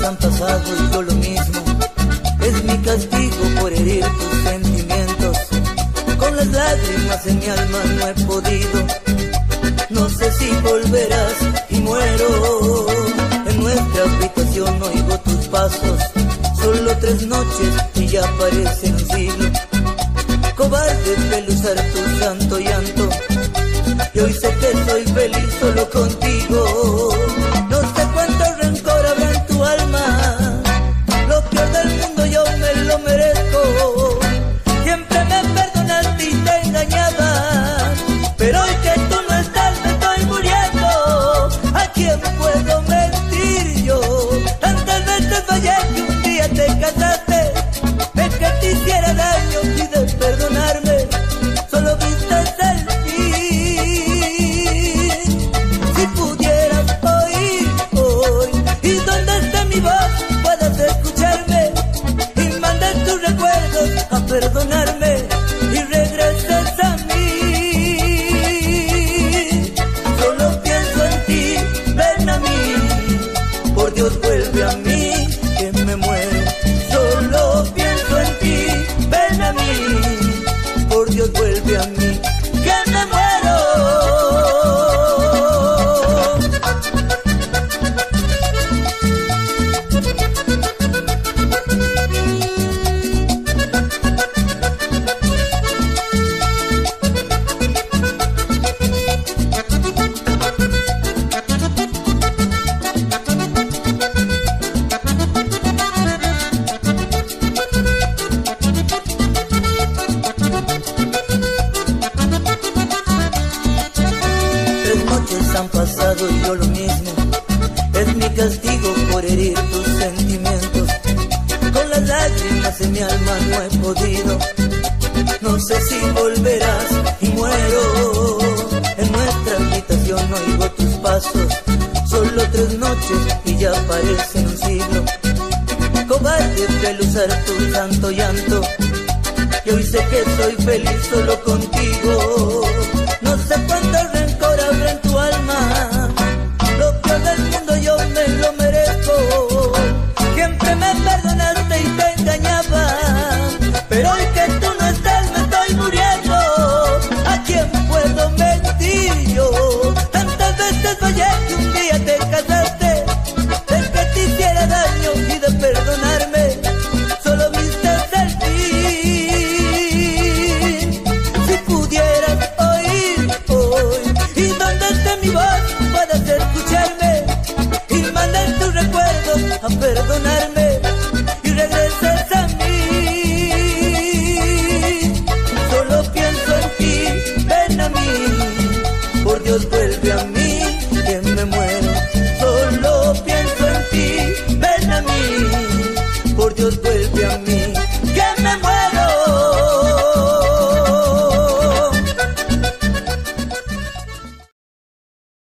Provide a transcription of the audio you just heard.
pasado y yo lo mismo. Es mi castigo por herir tus sentimientos. Con las lágrimas en mi alma no he podido. No sé si volverás y muero. En nuestra habitación oigo tus pasos. Solo tres noches y ya parecen un siglo. Cobarde de usar tu santo llanto. Y hoy sé que soy feliz solo contigo. Dios vuelve a mí castigo por herir tus sentimientos. Con las lágrimas en mi alma no he podido. No sé si volverás y muero. En nuestra habitación oigo tus pasos. Solo tres noches y ya parecen un siglo. Cobarde de usar tu santo llanto. Y hoy sé que soy feliz solo contigo. No sé cuánto a perdonarme y regreses a mí. Solo pienso en ti, ven a mí, por Dios vuelve a mí, que me muero.